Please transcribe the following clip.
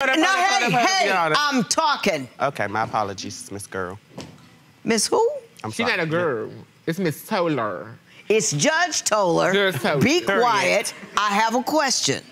No, hey, hey, I'm talking. Okay, my apologies, Miss Girl. Miss who? I'm She's not a girl. It's Miss Toler. It's Judge Toler. Judge Toler. Be quiet. I have a question.